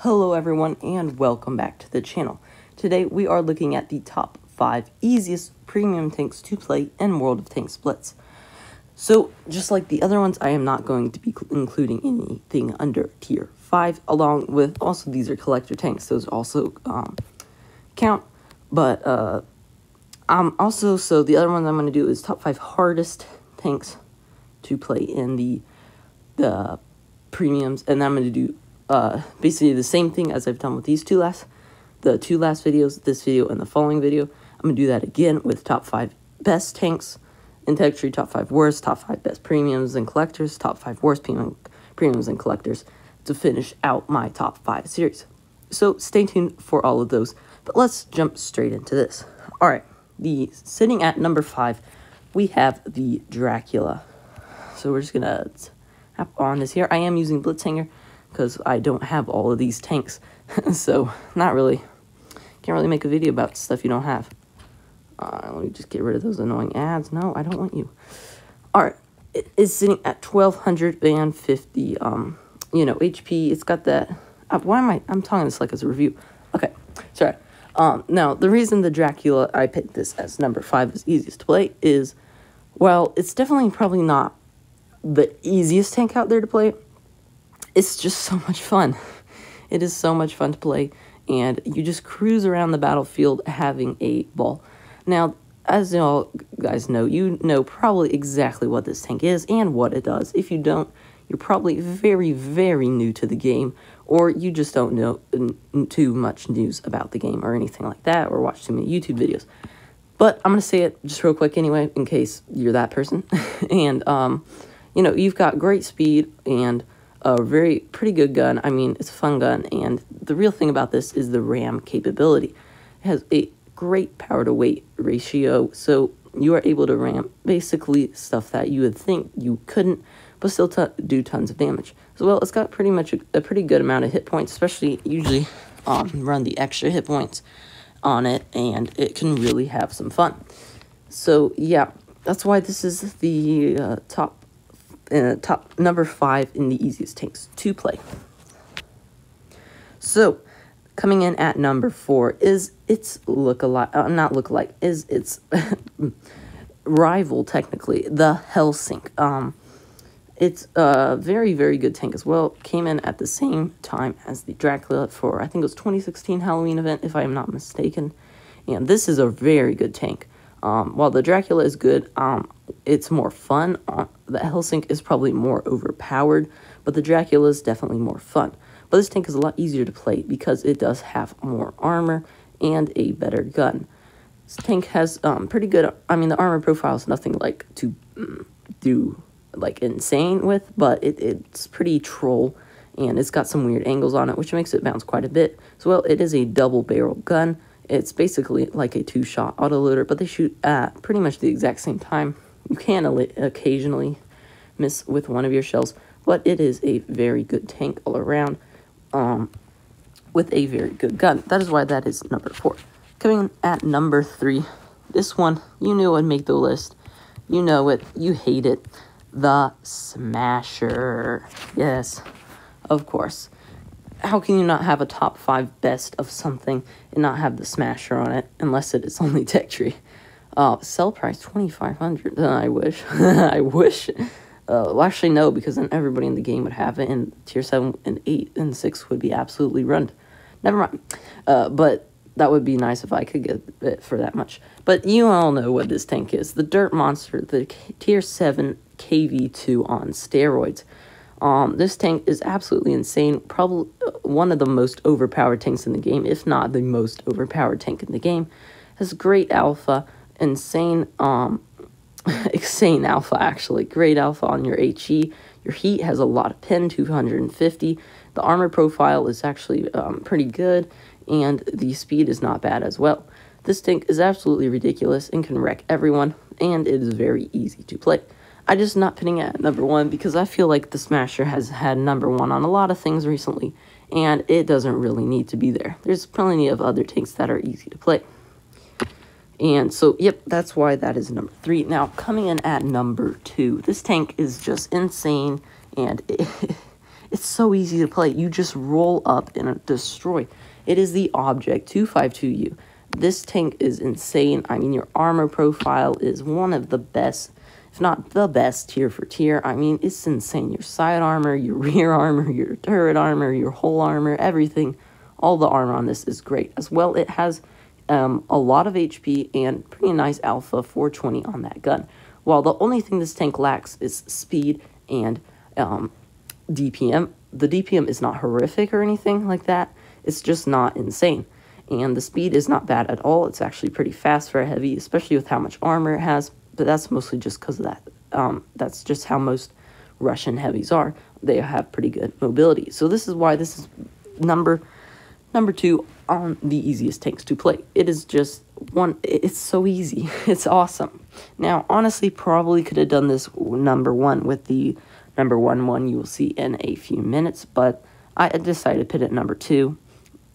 Hello everyone and welcome back to the channel. Today we are looking at the top 5 easiest premium tanks to play in World of Tanks Blitz. So just like the other ones, I am not going to be including anything under tier 5 along with also these are collector tanks. Those also um, count but uh, um, also so the other ones I'm going to do is top 5 hardest tanks to play in the the premiums and I'm going to do uh, basically the same thing as I've done with these two last, the two last videos, this video and the following video. I'm going to do that again with top 5 best tanks in Tech Tree, top 5 worst, top 5 best premiums and collectors, top 5 worst premium, premiums and collectors to finish out my top 5 series. So stay tuned for all of those, but let's jump straight into this. Alright, the sitting at number 5, we have the Dracula. So we're just going to tap on this here. I am using Blitzhanger because I don't have all of these tanks. so, not really. Can't really make a video about stuff you don't have. Uh, let me just get rid of those annoying ads. No, I don't want you. Alright, it is sitting at 1250, um, you know, HP. It's got that. Uh, why am I? I'm talking this like as a review. Okay, sorry. Um, now, the reason the Dracula, I picked this as number 5 is easiest to play is, well, it's definitely probably not the easiest tank out there to play it's just so much fun. It is so much fun to play, and you just cruise around the battlefield having a ball. Now, as you all guys know, you know probably exactly what this tank is and what it does. If you don't, you're probably very, very new to the game, or you just don't know too much news about the game or anything like that, or watch too many YouTube videos. But I'm going to say it just real quick anyway, in case you're that person. and, um, you know, you've got great speed and a very pretty good gun. I mean, it's a fun gun, and the real thing about this is the RAM capability. It has a great power to weight ratio, so you are able to ram basically stuff that you would think you couldn't, but still do tons of damage. As well, it's got pretty much a, a pretty good amount of hit points, especially usually um, run the extra hit points on it, and it can really have some fun. So yeah, that's why this is the uh, top uh, top number five in the easiest tanks to play. So, coming in at number four is its look alike, uh, not look alike, is its rival technically, the Helsing. Um, it's a very, very good tank as well. Came in at the same time as the Dracula for, I think it was 2016 Halloween event, if I am not mistaken. And this is a very good tank. Um, while the Dracula is good, um, it's more fun. Uh, the Helsing is probably more overpowered, but the Dracula is definitely more fun. But this tank is a lot easier to play because it does have more armor and a better gun. This tank has um, pretty good, I mean, the armor profile is nothing like to mm, do like insane with, but it, it's pretty troll and it's got some weird angles on it, which makes it bounce quite a bit. So, well, it is a double barrel gun, it's basically like a two-shot autoloader, but they shoot at pretty much the exact same time. You can occasionally miss with one of your shells, but it is a very good tank all around um, with a very good gun. That is why that is number four. Coming at number three, this one, you knew would make the list. You know it. You hate it. The Smasher. Yes, of course how can you not have a top five best of something and not have the smasher on it unless it is only tech tree? Uh sell price 2500 uh, i wish. I wish. Uh well actually no because then everybody in the game would have it and tier 7 and 8 and 6 would be absolutely run. never mind. Uh but that would be nice if i could get it for that much. But you all know what this tank is. The dirt monster the tier 7 kv2 on steroids um, this tank is absolutely insane. Probably one of the most overpowered tanks in the game, if not the most overpowered tank in the game. Has great alpha, insane, um, insane alpha actually. Great alpha on your HE. Your heat has a lot of pin, 250. The armor profile is actually um, pretty good, and the speed is not bad as well. This tank is absolutely ridiculous and can wreck everyone, and it is very easy to play. I just not putting it at number one because I feel like the Smasher has had number one on a lot of things recently, and it doesn't really need to be there. There's plenty of other tanks that are easy to play. And so, yep, that's why that is number three. Now, coming in at number two, this tank is just insane, and it, It's so easy to play. You just roll up and destroy. It is the Object 252U. This tank is insane. I mean, your armor profile is one of the best, if not the best, tier for tier. I mean, it's insane. Your side armor, your rear armor, your turret armor, your whole armor, everything. All the armor on this is great. As well, it has um, a lot of HP and pretty nice alpha 420 on that gun. While the only thing this tank lacks is speed and um, DPM. The DPM is not horrific or anything like that. It's just not insane. And the speed is not bad at all. It's actually pretty fast for a heavy, especially with how much armor it has. But that's mostly just because of that. Um, that's just how most Russian heavies are. They have pretty good mobility. So this is why this is number number two on the easiest tanks to play. It is just one. It's so easy. It's awesome. Now, honestly, probably could have done this number one with the number one one you will see in a few minutes, but I decided to put it number two.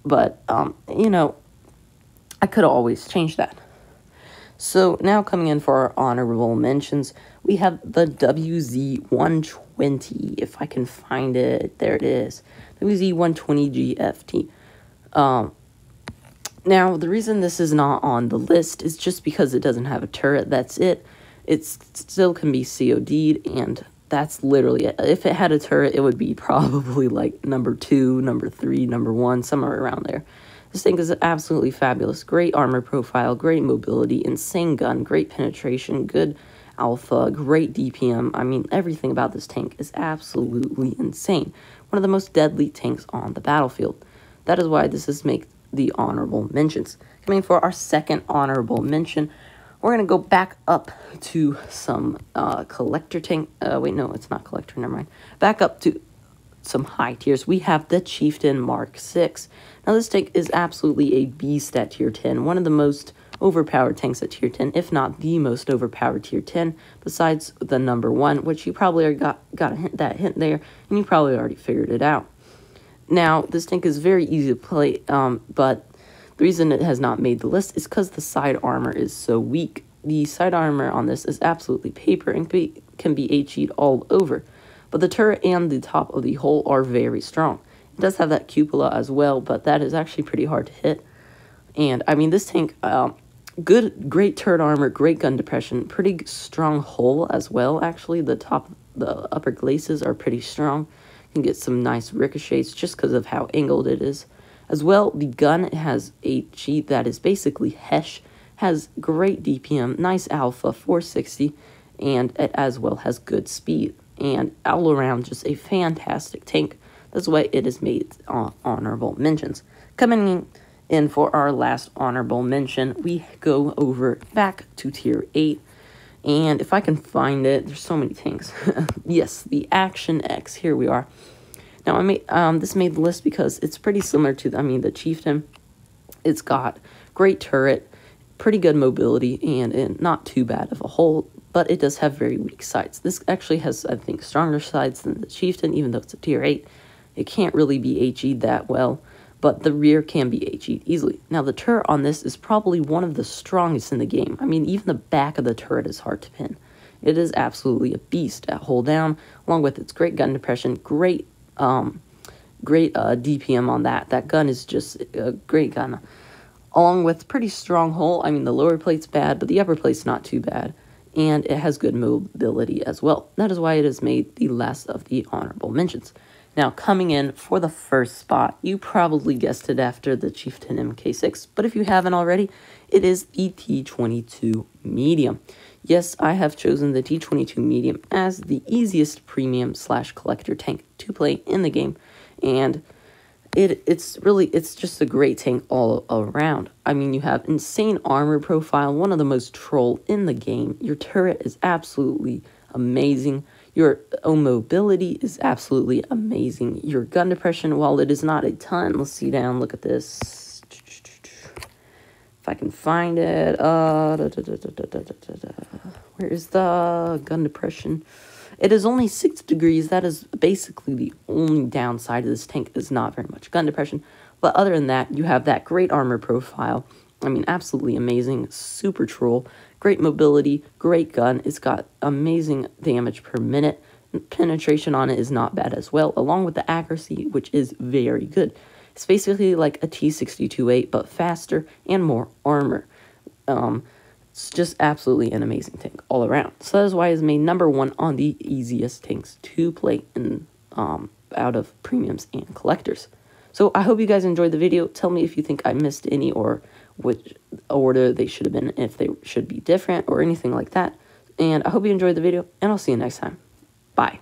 But, um, you know, I could always change that. So now coming in for our honorable mentions, we have the WZ120, if I can find it. There it is. WZ120 GFT. Um, now, the reason this is not on the list is just because it doesn't have a turret. That's it. It still can be COD'd, and that's literally it. If it had a turret, it would be probably like number two, number three, number one, somewhere around there. This thing is absolutely fabulous. Great armor profile, great mobility, insane gun, great penetration, good alpha, great DPM. I mean, everything about this tank is absolutely insane. One of the most deadly tanks on the battlefield. That is why this is make the honorable mentions. Coming for our second honorable mention, we're going to go back up to some uh, collector tank. Uh, wait, no, it's not collector. Never mind. Back up to some high tiers. We have the Chieftain Mark 6. Now, this tank is absolutely a beast at tier 10. One of the most overpowered tanks at tier 10, if not the most overpowered tier 10, besides the number one, which you probably already got, got hint, that hint there, and you probably already figured it out. Now, this tank is very easy to play, um, but the reason it has not made the list is because the side armor is so weak. The side armor on this is absolutely paper and can be, can be HE'd all over, but the turret and the top of the hull are very strong. It does have that cupola as well, but that is actually pretty hard to hit. And, I mean, this tank, um, good, great turret armor, great gun depression, pretty strong hull as well, actually. The top, the upper glacis are pretty strong. You can get some nice ricochets just because of how angled it is. As well, the gun has a cheat that is basically HESH, has great DPM, nice alpha, 460, and it as well has good speed. And all around, just a fantastic tank. That's why it is made uh, honorable mentions. Coming in for our last honorable mention, we go over back to tier 8. And if I can find it, there's so many tanks. yes, the Action X. Here we are. Now, I made um, this made the list because it's pretty similar to, I mean, the Chieftain. It's got great turret, pretty good mobility, and, and not too bad of a hull, but it does have very weak sides. This actually has, I think, stronger sides than the Chieftain, even though it's a tier 8. It can't really be HE'd that well, but the rear can be HE'd easily. Now, the turret on this is probably one of the strongest in the game. I mean, even the back of the turret is hard to pin. It is absolutely a beast at hull down, along with its great gun depression, great um, great uh, DPM on that. That gun is just a great gun. Along with pretty strong hull. I mean, the lower plate's bad, but the upper plate's not too bad. And it has good mobility as well. That is why it has made the last of the honorable mentions. Now, coming in for the first spot, you probably guessed it after the Chieftain MK6, but if you haven't already, it is the T22 Medium. Yes, I have chosen the T22 Medium as the easiest premium slash collector tank to play in the game, and it it's really it's just a great tank all around. I mean, you have insane armor profile, one of the most troll in the game. Your turret is absolutely amazing. Your mobility is absolutely amazing. Your gun depression, while it is not a ton, let's see down, look at this. If I can find it, uh, da, da, da, where is the gun depression? It is only 6 degrees. That is basically the only downside of this tank is not very much gun depression. But other than that, you have that great armor profile. I mean, absolutely amazing. Super troll. Great mobility. Great gun. It's got amazing damage per minute. penetration on it is not bad as well, along with the accuracy, which is very good. It's basically like a T-62A, but faster and more armor. Um, it's just absolutely an amazing tank all around. So that is why it's made number one on the easiest tanks to play in um, out of premiums and collectors. So I hope you guys enjoyed the video. Tell me if you think I missed any or which order they should have been, if they should be different or anything like that. And I hope you enjoyed the video, and I'll see you next time. Bye.